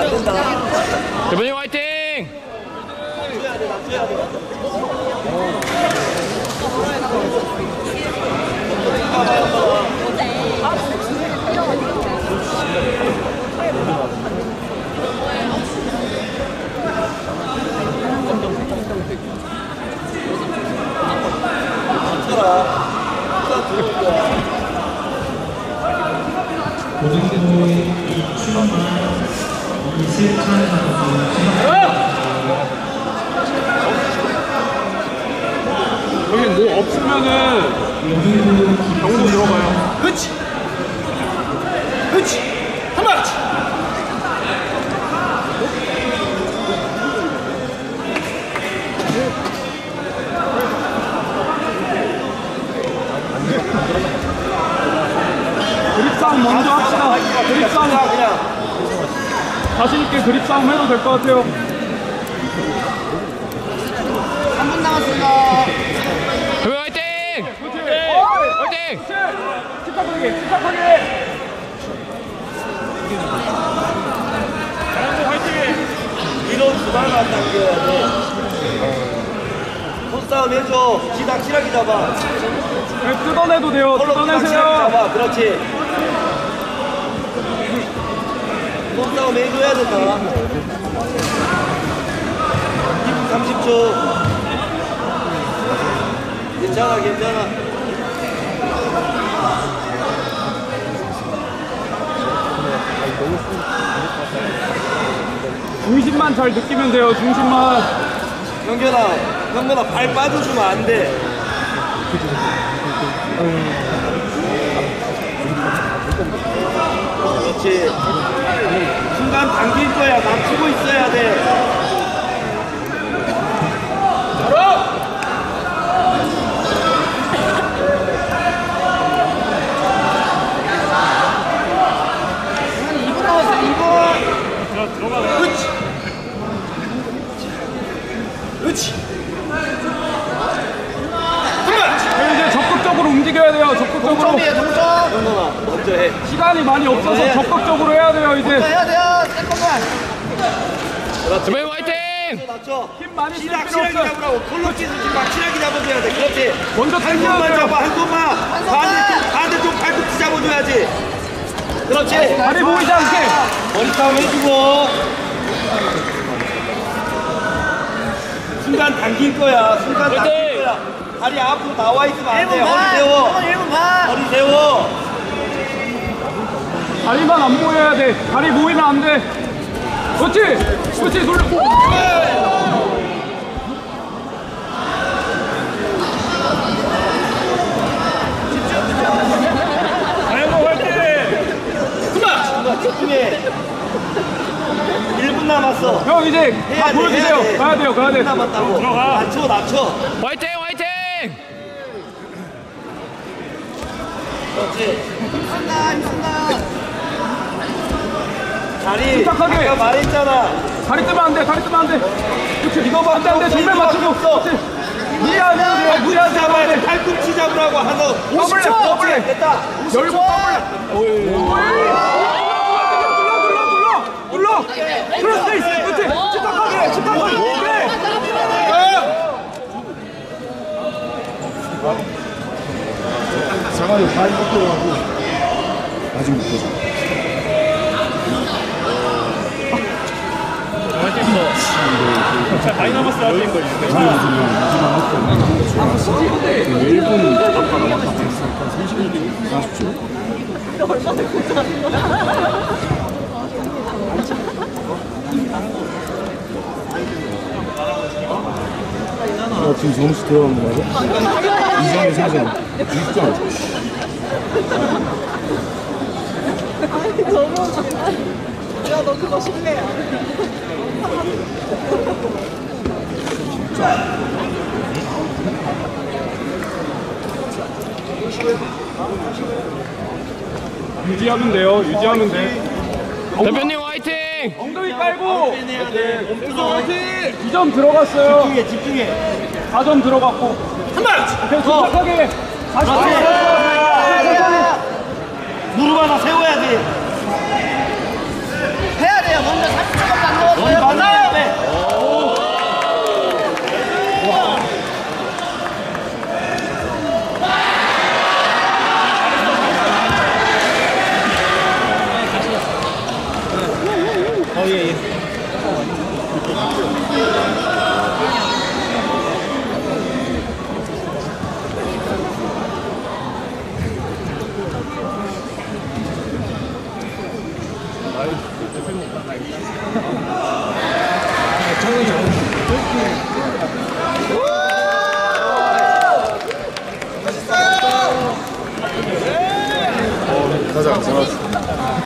안 된다. 대표님 화이팅! 이슬찬 선수 여기 뭐 없으면은 경고 들어가요. 그렇지. 그렇지. 한 번. 그립 싸움 먼저 합시다. 그립 싸움 그냥. 자신 있게 그립 싸움 해도 될 것 같아요. 3분 남았습니다. 대표님 화이팅! 화이팅! 침착하게, 침착하게. 이런 주방만 당겨야 돼. 손싸움 해줘. 지다 치라기 잡아. 네, 뜯어내도 돼요. 뜯어내세요. 잡아. 그렇지. 손싸움 해줘야 된다. 2분 30초. 괜찮아, 괜찮아. 중심만 잘 느끼면 돼요. 중심만. 형견아, 형견아, 발 빠져주면 안 돼. 그렇지. 순간 당길 거야. 남치고 있어야 돼. 그렇지. 그렇지. 네, 이제 적극적으로 움직여야 돼요. 적극적으로. 형건아, 먼저 해. 시간이 많이 없어서 네. 적극적으로 해야 돼요. 이제 해야 돼요. 잠깐만. 그렇지. 대표님 화이팅! 맞춰. 힘 많이 쓸 필요 없어요. 잡으라고. 콜로키에서 지금 막 치라기 잡아줘야 돼. 그렇지. 먼저 한 당겨야 손만 돼요. 잡아, 한 손만. 반대쪽, 반대쪽 발꿈치 잡아줘야지. 그렇지. 다리 보이지 않게. 머리 싸움 해주고. 순간 당길 거야. 순간 당길 거야. 다리 앞으로 나와 있으면 안 돼. 허리 세워. 허리 세워. 다리만 안 보여야 돼. 다리 보이면 안 돼. 그렇지. 그렇지. 돌려. 순간 집중해. 1분 남았어. 형 이제 다 돼, 보여주세요. 해야 돼. 가야 돼요. 가야 돼. 1분 남았다고. 낮춰, 낮춰. 화이팅! 그렇지. 자리. 침착하게. 아까 말했잖아. 다리 뜨면 안 돼. 다리 뜨면 안 돼. 그렇지. 이거 봐. 안 돼. 안 돼. 정면 맞추고. 없어. 무리하지 무리하지. 돼. 팔꿈치 잡으라고 하서. double leg, double leg. 됐다. 열고 double leg. 눌러, 눌러, 눌러, 눌러. 눌러. 플러스 있어. 그렇지. 침착하게. 침착하게. 그래. 꺾여가지고 아직 못. 많이 남았어. 아직. 1분 아까 남았다. 30분, 40초. 어, 지금 점수 들어간 거 맞아? 이상의 사전 6점. 야 너 그거 실례야. 유지하면 돼요. 유지하면 돼. 대표님 화이팅! 엉덩이 깔고. 그렇지. 2점 들어갔어요. 집중해, 집중해. 4점 들어갔고. 한 발. 오케이, 침착하게. 다시 그렇지. 천천히. 무릎 하나 세워야지. 해야 돼 가자, 잡았어.